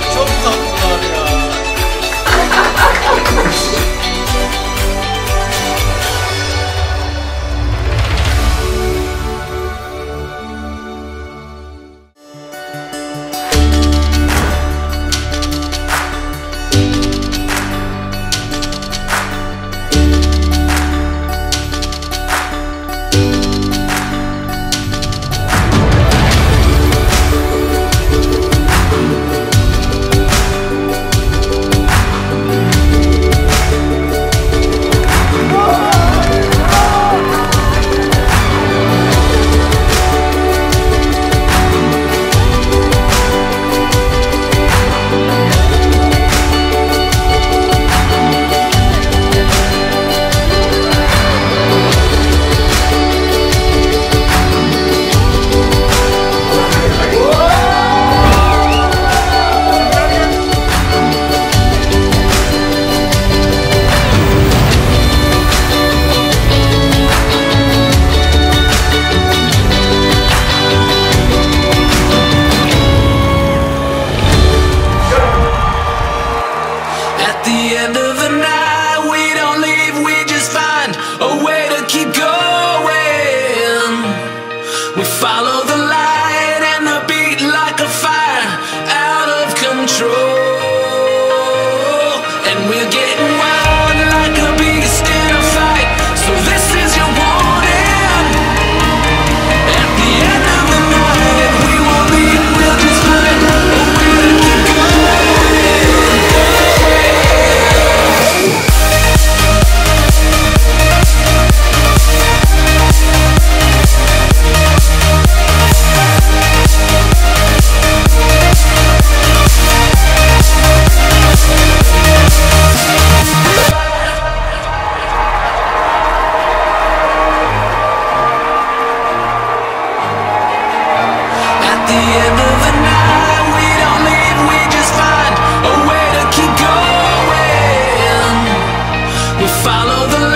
秋名 follow the